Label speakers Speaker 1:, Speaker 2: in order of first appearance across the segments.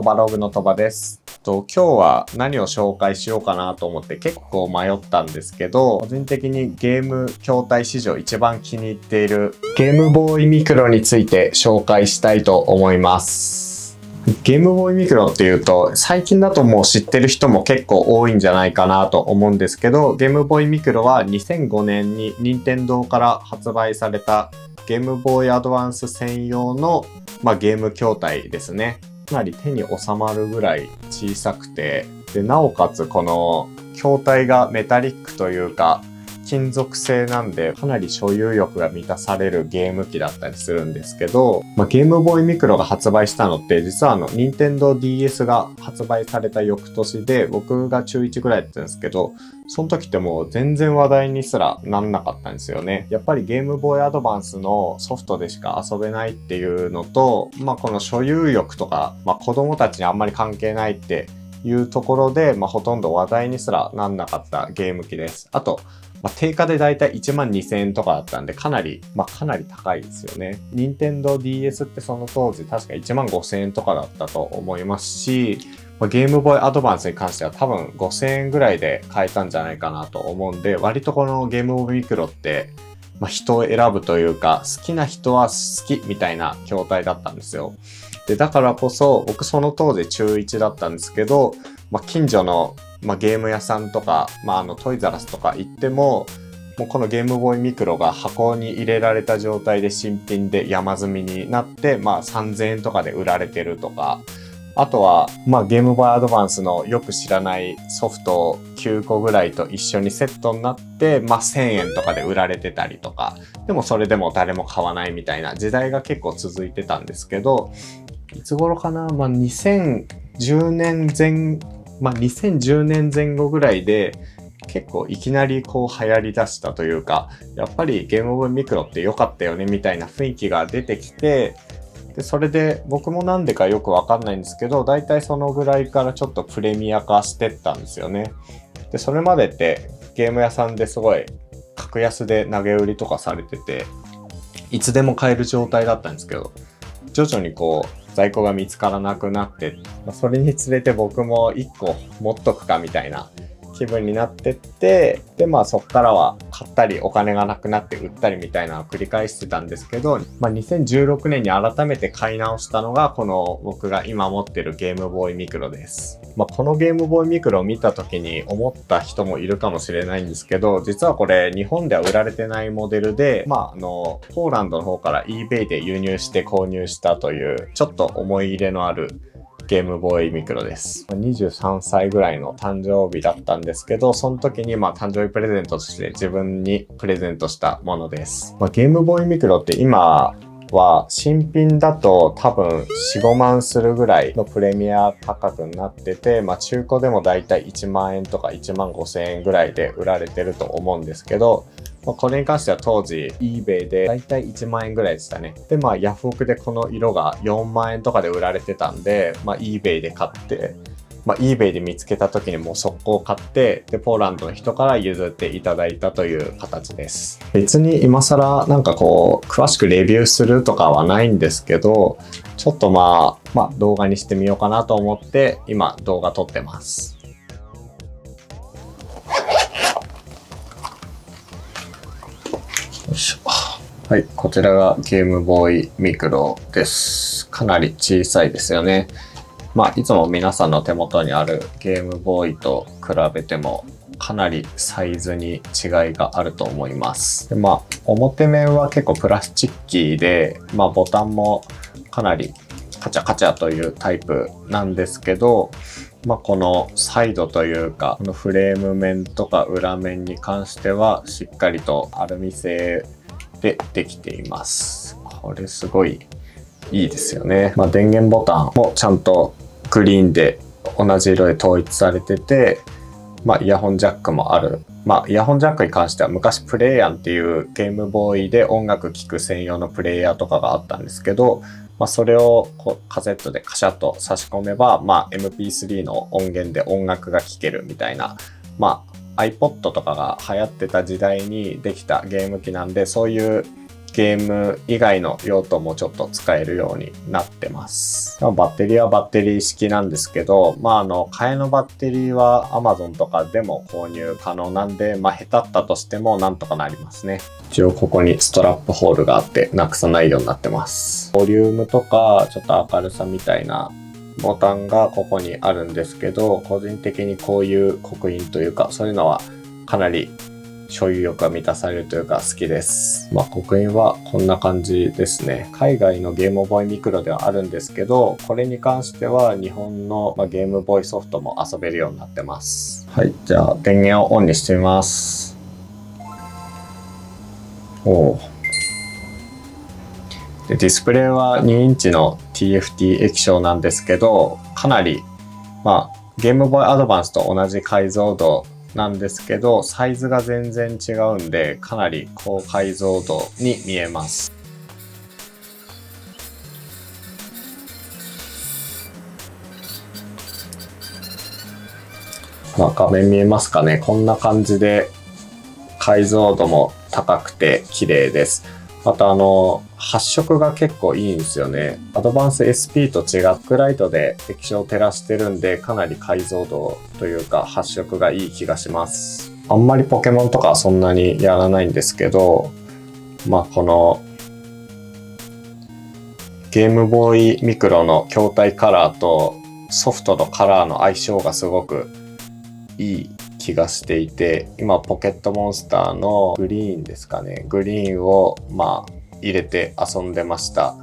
Speaker 1: トバログのトバです。と今日は何を紹介しようかなと思って結構迷ったんですけど、個人的にゲーム筐体史上一番気に入っているゲームボーイミクロについて紹介したいと思います。ゲームボーイミクロっていうと最近だともう知ってる人も結構多いんじゃないかなと思うんですけどゲームボーイミクロは2005年に任天堂から発売されたゲームボーイアドバンス専用の、まあ、ゲーム筐体ですね。かなり手に収まるぐらい小さくて。でなおかつこの筐体がメタリックというか金属製なんでかなり所有欲が満たされるゲーム機だったりするんですけど、まあ、ゲームボーイミクロが発売したのって実はあの任天堂 d s が発売された翌年で僕が中1ぐらいだったんですけどその時ってもう全然話題にすらなんなかったんですよね。やっぱりゲームボーイアドバンスのソフトでしか遊べないっていうのと、まあこの所有欲とか、まあ子供たちにあんまり関係ないっていうところで、まあほとんど話題にすらなんなかったゲーム機です。あと、まあ、定価でだいたい1万2000円とかだったんで、かなり、まあかなり高いですよね。任天堂 d s ってその当時確か1万5000円とかだったと思いますし、ゲームボーイアドバンスに関しては多分5000円ぐらいで買えたんじゃないかなと思うんで、割とこのゲームボーイミクロって、まあ、人を選ぶというか、好きな人は好きみたいな筐体だったんですよ。で、だからこそ、僕その当時中1だったんですけど、まあ、近所の、まあ、ゲーム屋さんとか、まあ、あのトイザラスとか行っても、もうこのゲームボーイミクロが箱に入れられた状態で新品で山積みになって、まあ3000円とかで売られてるとか、あとは、まあ、ゲームボーイアドバンスのよく知らないソフト9個ぐらいと一緒にセットになって、まあ、1000円とかで売られてたりとか、でもそれでも誰も買わないみたいな時代が結構続いてたんですけど、いつ頃かな？まあ、2010年前、まあ、2010年前後ぐらいで、結構いきなりこう流行り出したというか、やっぱりゲームボーイミクロって良かったよねみたいな雰囲気が出てきて、でそれで僕もなんでかよくわかんないんですけど大体そのぐらいからちょっとプレミア化してったんですよね。でそれまでってゲーム屋さんですごい格安で投げ売りとかされてていつでも買える状態だったんですけど徐々にこう在庫が見つからなくなって、それにつれて僕も1個持っとくかみたいな気分になってってでまあそっからは買ったりお金がなくなって売ったりみたいなのを繰り返してたんですけど、まあ、2016年に改めて買い直したのがこの僕が今持ってるゲームボーイミクロです、まあ、このゲームボーイミクロを見た時に思った人もいるかもしれないんですけど実はこれ日本では売られてないモデルでまああのポーランドの方から eBay で輸入して購入したというちょっと思い入れのあるゲームボーイミクロです。23歳ぐらいの誕生日だったんですけど、その時にまあ誕生日プレゼントとして自分にプレゼントしたものです。まあ、ゲームボーイミクロって今は新品だと多分4、5万するぐらいのプレミア価格になってて、まあ中古でもだいたい1万円とか1万5千円ぐらいで売られてると思うんですけど、まあ、これに関しては当時 eBay でだいたい1万円ぐらいでしたね。で、まあヤフオクでこの色が4万円とかで売られてたんで、まあ eBay で買って、まあ eBay で見つけた時にもう速攻買って、で、ポーランドの人から譲っていただいたという形です。別に今更なんかこう、詳しくレビューするとかはないんですけど、ちょっとまあ、まあ動画にしてみようかなと思って今動画撮ってます。はい、こちらがゲームボーイミクロです。かなり小さいですよね。まあ、いつも皆さんの手元にあるゲームボーイと比べてもかなりサイズに違いがあると思います。でまあ、表面は結構プラスチッキーで、まあ、ボタンもかなりカチャカチャというタイプなんですけど、まあ、このサイドというか、このフレーム面とか裏面に関しては、しっかりとアルミ製でできています。これすごいいいですよね。まあ、電源ボタンもちゃんとグリーンで同じ色で統一されてて、まあ、イヤホンジャックもある。まあ、イヤホンジャックに関しては昔プレイヤンっていうゲームボーイで音楽聴く専用のプレイヤーとかがあったんですけど、まあ、それをこうカセットでカシャッと差し込めば、まあ、MP3 の音源で音楽が聴けるみたいな、まあ、iPod とかが流行ってた時代にできたゲーム機なんで、そういうゲーム以外の用途もちょっと使えるようになってます。バッテリーはバッテリー式なんですけど、まあ、あの、替えのバッテリーは Amazon とかでも購入可能なんで、まあ、下手ったとしてもなんとかなりますね。一応ここにストラップホールがあってなくさないようになってます。ボリュームとか、ちょっと明るさみたいなボタンがここにあるんですけど、個人的にこういう刻印というか、そういうのはかなり所有欲が満たされるというか好きです。まあ、刻印はこんな感じですね。海外のゲームボーイミクロではあるんですけど、これに関しては日本のゲームボーイソフトも遊べるようになってます。はい、じゃあ電源をオンにしてみます。おでディスプレイは2インチの TFT 液晶なんですけど、かなり、まあ、ゲームボーイアドバンスと同じ解像度なんですけど、サイズが全然違うんで、かなり高解像度に見えます。まあ、画面見えますかね？こんな感じで解像度も高くて綺麗です。またあの、発色が結構いいんですよね。アドバンス SP と違うクライトで液晶を照らしてるんで、かなり解像度というか発色がいい気がします。あんまりポケモンとかそんなにやらないんですけど、まあこのゲームボーイミクロの筐体カラーとソフトのカラーの相性がすごくいい気がしていて今ポケットモンスターのグリーンですかねグリーンをまあ入れて遊んでました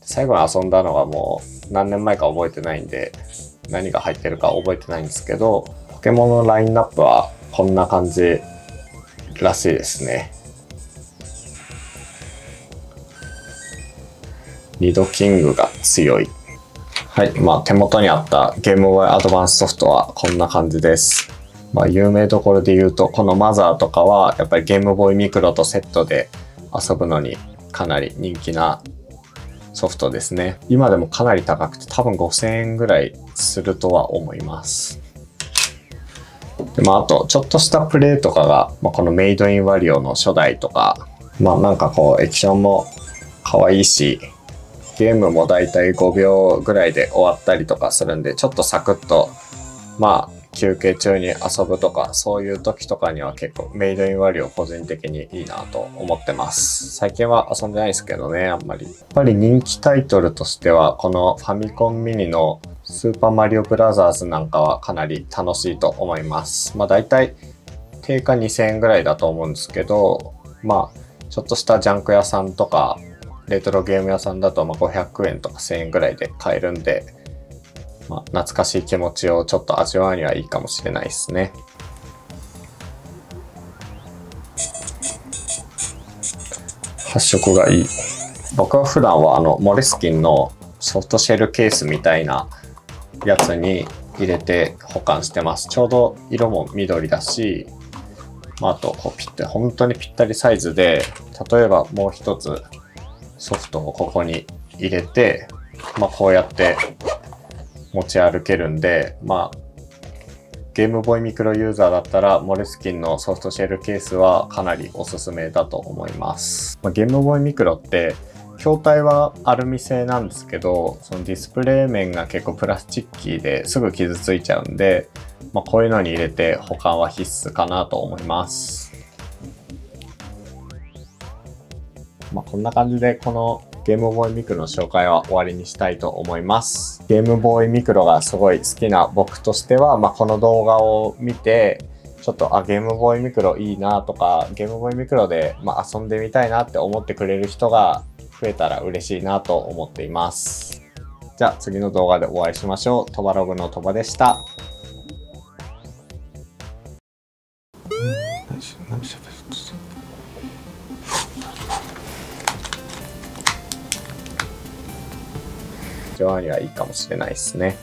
Speaker 1: 最後に遊んだのがもう何年前か覚えてないんで何が入ってるか覚えてないんですけどポケモンのラインナップはこんな感じらしいですねリドキングが強いはい。まあ、手元にあったゲームボーイアドバンスソフトはこんな感じです。まあ、有名どころで言うと、このマザーとかは、やっぱりゲームボーイミクロとセットで遊ぶのにかなり人気なソフトですね。今でもかなり高くて、多分5000円ぐらいするとは思います。でまあ、あと、ちょっとしたプレイとかが、まあ、このメイドインワリオの初代とか、まあなんかこう、液晶も可愛いし、ゲームもだいたい5秒ぐらいで終わったりとかするんで、ちょっとサクッと、まあ、休憩中に遊ぶとか、そういう時とかには結構メイドイン割を個人的にいいなと思ってます。最近は遊んでないですけどね、あんまり。やっぱり人気タイトルとしては、このファミコンミニのスーパーマリオブラザーズなんかはかなり楽しいと思います。まあ大体定価2000円ぐらいだと思うんですけど、まあちょっとしたジャンク屋さんとかレトロゲーム屋さんだとま500円とか1000円ぐらいで買えるんで、まあ、懐かしい気持ちをちょっと味わうにはいいかもしれないですね。発色がいい。僕は普段はあのモレスキンのソフトシェルケースみたいなやつに入れて保管してます。ちょうど色も緑だし、まあ、あとこうピッて本当にぴったりサイズで、例えばもう一つソフトをここに入れて、まあ、こうやって持ち歩けるんで、まあ、ゲームボーイミクロユーザーだったら、モレスキンのソフトシェルケースはかなりおすすめだと思います。まあ、ゲームボーイミクロって、筐体はアルミ製なんですけど、そのディスプレイ面が結構プラスチッキーですぐ傷ついちゃうんで、まあ、こういうのに入れて保管は必須かなと思います。まあ、こんな感じでこのゲームボーイミクロの紹介は終わりにしたいと思います。ゲームボーイミクロがすごい好きな僕としては、まあ、この動画を見て、ちょっと、あ、ゲームボーイミクロいいなとか、ゲームボーイミクロで、まあ、遊んでみたいなって思ってくれる人が増えたら嬉しいなと思っています。じゃあ次の動画でお会いしましょう。トバログのトバでした。味わいにはいいかもしれないですね。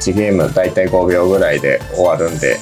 Speaker 1: 1ゲームだいたい5秒ぐらいで終わるんで